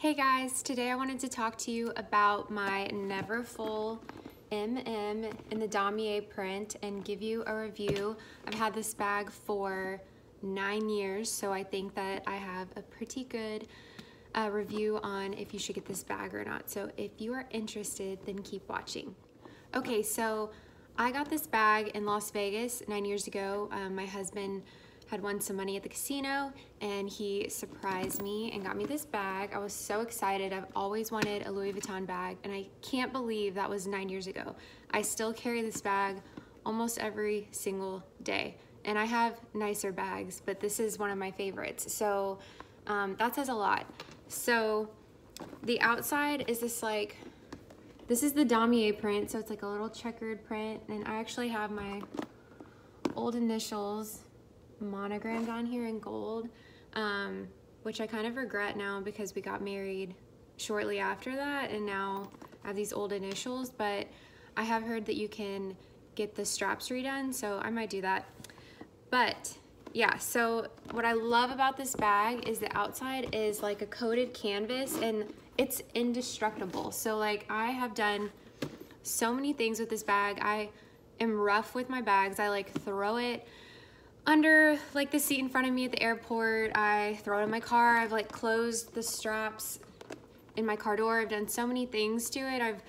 Hey guys, today I wanted to talk to you about my Neverfull MM in the Damier print and give you a review. I've had this bag for nine years, so I think that I have a pretty good uh, review on if you should get this bag or not. So if you are interested, then keep watching. Okay, so I got this bag in Las Vegas nine years ago. Um, my husband had won some money at the casino and he surprised me and got me this bag. I was so excited. I've always wanted a Louis Vuitton bag and I can't believe that was nine years ago. I still carry this bag almost every single day. And I have nicer bags, but this is one of my favorites. So um, that says a lot. So the outside is this like, this is the Damier print. So it's like a little checkered print. And I actually have my old initials monogrammed on here in gold, um, which I kind of regret now because we got married shortly after that and now I have these old initials, but I have heard that you can get the straps redone, so I might do that. But yeah, so what I love about this bag is the outside is like a coated canvas and it's indestructible. So like I have done so many things with this bag. I am rough with my bags. I like throw it under like the seat in front of me at the airport. I throw it in my car. I've like closed the straps in my car door. I've done so many things to it. I've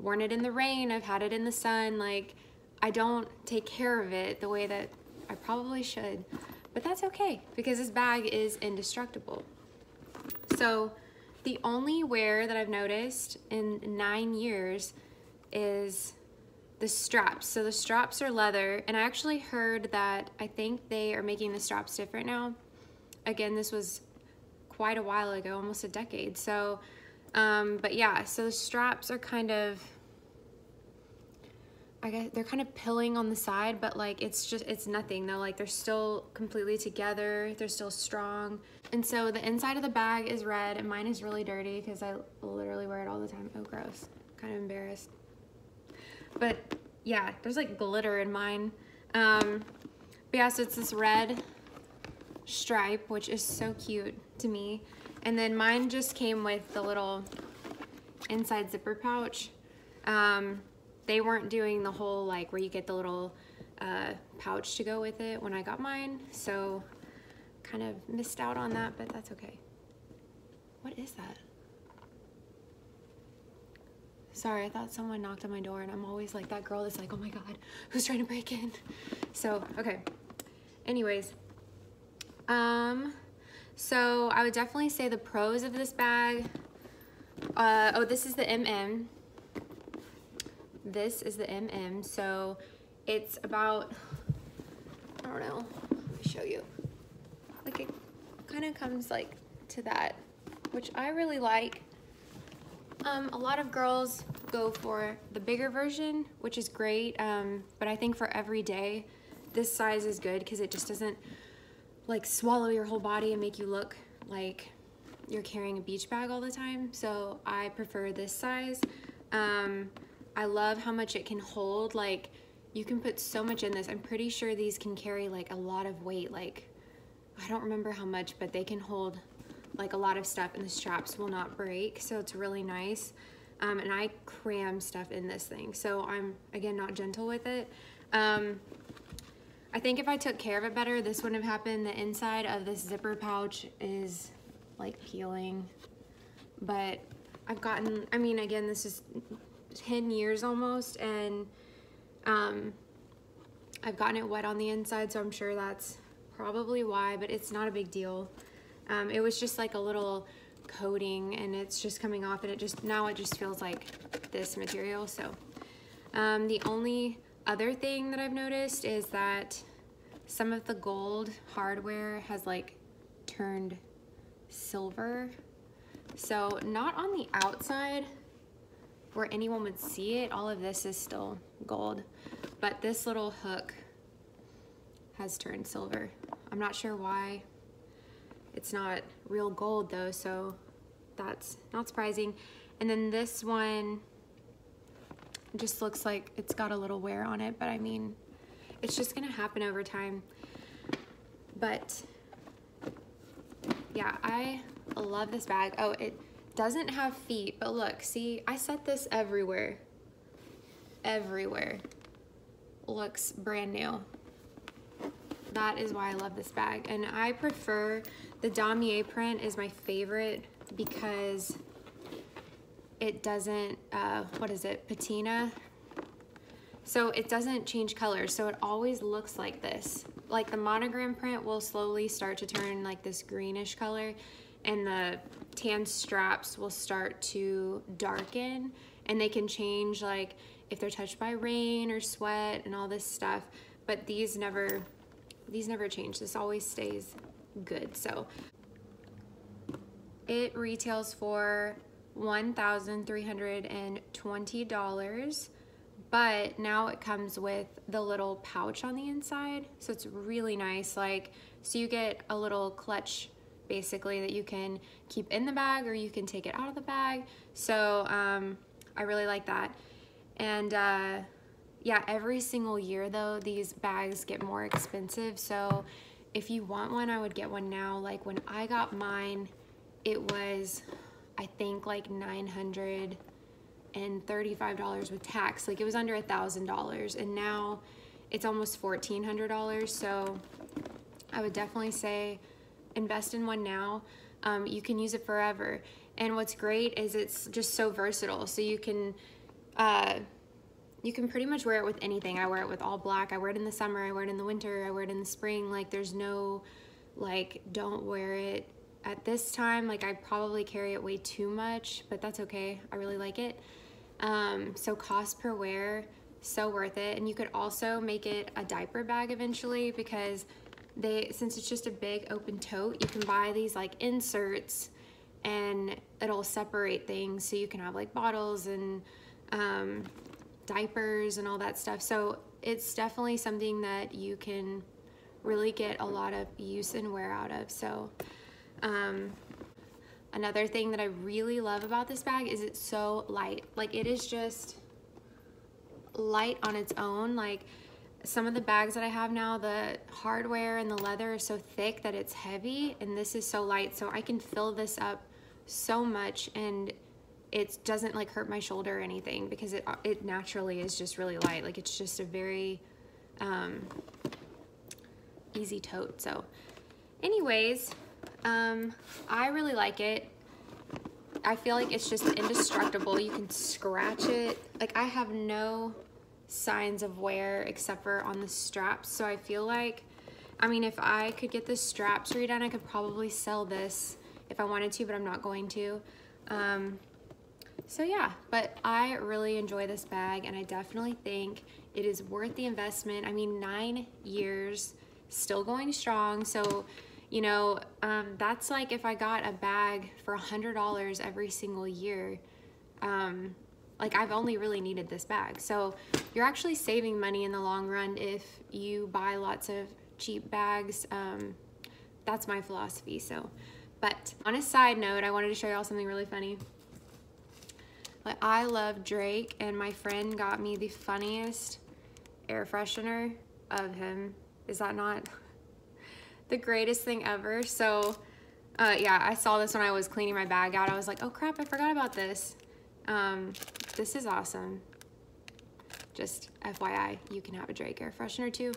worn it in the rain. I've had it in the sun. Like I don't take care of it the way that I probably should, but that's okay because this bag is indestructible. So the only wear that I've noticed in nine years is the straps. So the straps are leather, and I actually heard that I think they are making the straps different now. Again, this was quite a while ago, almost a decade. So, um, but yeah, so the straps are kind of, I guess they're kind of pilling on the side, but like it's just, it's nothing though. Like they're still completely together. They're still strong. And so the inside of the bag is red and mine is really dirty because I literally wear it all the time. Oh, gross. Kind of embarrassed. But yeah, there's like glitter in mine. Um, but yeah, so it's this red stripe, which is so cute to me. And then mine just came with the little inside zipper pouch. Um, they weren't doing the whole like where you get the little uh, pouch to go with it when I got mine. So kind of missed out on that, but that's okay. What is that? Sorry, I thought someone knocked on my door and I'm always like that girl that's like, oh my God, who's trying to break in? So, okay. Anyways, um, so I would definitely say the pros of this bag, uh, oh, this is the MM. This is the MM, so it's about, I don't know, let me show you. Like it kind of comes like to that, which I really like. Um, a lot of girls go for the bigger version, which is great, um, but I think for every day, this size is good because it just doesn't like swallow your whole body and make you look like you're carrying a beach bag all the time. So I prefer this size. Um, I love how much it can hold. Like you can put so much in this. I'm pretty sure these can carry like a lot of weight. Like I don't remember how much, but they can hold like a lot of stuff and the straps will not break. So it's really nice. Um, and I cram stuff in this thing. So I'm, again, not gentle with it. Um, I think if I took care of it better, this wouldn't have happened. The inside of this zipper pouch is like peeling, but I've gotten, I mean, again, this is 10 years almost, and um, I've gotten it wet on the inside, so I'm sure that's probably why, but it's not a big deal. Um, it was just like a little coating and it's just coming off and it just, now it just feels like this material. So um, the only other thing that I've noticed is that some of the gold hardware has like turned silver. So not on the outside where anyone would see it, all of this is still gold, but this little hook has turned silver. I'm not sure why. It's not real gold though, so that's not surprising. And then this one just looks like it's got a little wear on it, but I mean, it's just gonna happen over time. But yeah, I love this bag. Oh, it doesn't have feet, but look, see, I set this everywhere. Everywhere. Looks brand new. That is why I love this bag. And I prefer, the damier print is my favorite because it doesn't, uh, what is it, patina? So it doesn't change colors, so it always looks like this. Like the monogram print will slowly start to turn like this greenish color and the tan straps will start to darken and they can change like if they're touched by rain or sweat and all this stuff, but these never, these never change. This always stays good. So it retails for $1,320, but now it comes with the little pouch on the inside. So it's really nice. Like, so you get a little clutch basically that you can keep in the bag or you can take it out of the bag. So um, I really like that. And uh, yeah, every single year though, these bags get more expensive. So if you want one, I would get one now. Like when I got mine, it was, I think like $935 with tax. Like it was under a $1,000 and now it's almost $1,400. So I would definitely say invest in one now. Um, you can use it forever. And what's great is it's just so versatile. So you can, uh, you can pretty much wear it with anything. I wear it with all black. I wear it in the summer. I wear it in the winter. I wear it in the spring. Like there's no, like, don't wear it at this time. Like I probably carry it way too much, but that's okay. I really like it. Um, so cost per wear, so worth it. And you could also make it a diaper bag eventually because they since it's just a big open tote you can buy these like inserts and it'll separate things so you can have like bottles and um, diapers and all that stuff. So it's definitely something that you can really get a lot of use and wear out of. So um, another thing that I really love about this bag is it's so light. Like it is just light on its own. Like some of the bags that I have now, the hardware and the leather is so thick that it's heavy and this is so light. So I can fill this up so much and it doesn't like hurt my shoulder or anything because it, it naturally is just really light. Like it's just a very um, easy tote. So anyways, um, I really like it. I feel like it's just indestructible. You can scratch it. Like I have no signs of wear except for on the straps. So I feel like, I mean, if I could get the straps redone, I could probably sell this if I wanted to, but I'm not going to. Um, so yeah, but I really enjoy this bag and I definitely think it is worth the investment. I mean, nine years, still going strong. So, you know, um, that's like if I got a bag for a $100 every single year, um, like I've only really needed this bag. So you're actually saving money in the long run if you buy lots of cheap bags. Um, that's my philosophy. So, but on a side note, I wanted to show y'all something really funny. Like I love Drake and my friend got me the funniest air freshener of him. Is that not the greatest thing ever? So uh, yeah, I saw this when I was cleaning my bag out. I was like, oh crap, I forgot about this. Um, this is awesome. Just FYI, you can have a Drake air freshener too.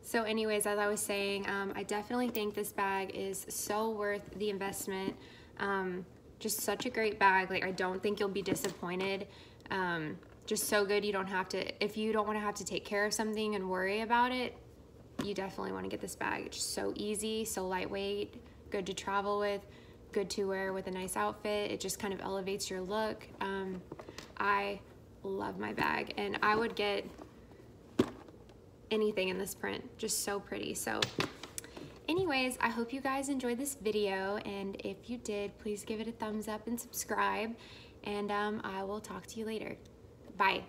So anyways, as I was saying, um, I definitely think this bag is so worth the investment. Um, just such a great bag. Like I don't think you'll be disappointed. Um, just so good you don't have to, if you don't want to have to take care of something and worry about it, you definitely want to get this bag. It's so easy, so lightweight, good to travel with good to wear with a nice outfit. It just kind of elevates your look. Um, I love my bag and I would get anything in this print. Just so pretty. So anyways, I hope you guys enjoyed this video and if you did, please give it a thumbs up and subscribe and um, I will talk to you later. Bye.